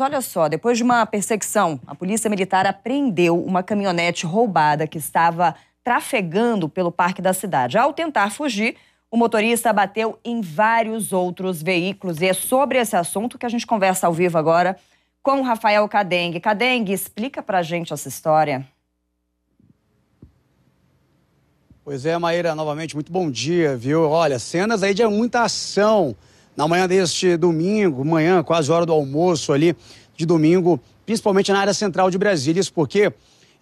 Olha só, depois de uma perseguição, a Polícia Militar apreendeu uma caminhonete roubada que estava trafegando pelo parque da cidade. Ao tentar fugir, o motorista bateu em vários outros veículos. E é sobre esse assunto que a gente conversa ao vivo agora com o Rafael Cadengue. Cadengue, explica pra gente essa história. Pois é, Maíra, novamente, muito bom dia, viu? Olha, cenas aí de muita ação na manhã deste domingo, manhã, quase hora do almoço ali de domingo, principalmente na área central de Brasília. Isso porque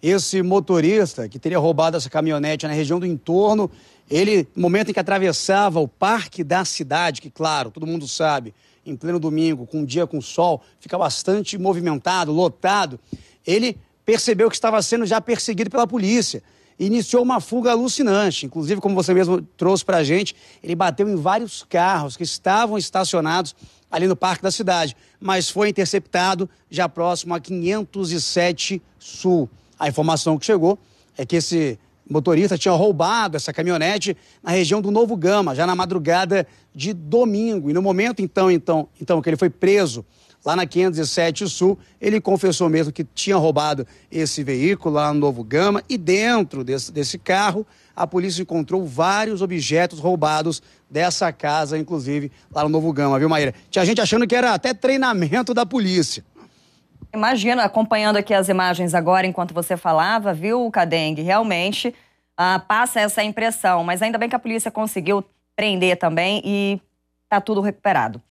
esse motorista que teria roubado essa caminhonete na região do entorno, ele, no momento em que atravessava o parque da cidade, que, claro, todo mundo sabe, em pleno domingo, com um dia com sol, fica bastante movimentado, lotado, ele percebeu que estava sendo já perseguido pela polícia iniciou uma fuga alucinante. Inclusive, como você mesmo trouxe para a gente, ele bateu em vários carros que estavam estacionados ali no Parque da Cidade, mas foi interceptado já próximo a 507 Sul. A informação que chegou é que esse motorista tinha roubado essa caminhonete na região do Novo Gama, já na madrugada de domingo. E no momento então, então, então que ele foi preso lá na 507 Sul, ele confessou mesmo que tinha roubado esse veículo lá no Novo Gama e dentro desse, desse carro a polícia encontrou vários objetos roubados dessa casa, inclusive lá no Novo Gama, viu, Maíra? Tinha gente achando que era até treinamento da polícia. Imagina, acompanhando aqui as imagens agora enquanto você falava, viu, Cadengue? Realmente ah, passa essa impressão, mas ainda bem que a polícia conseguiu prender também e está tudo recuperado.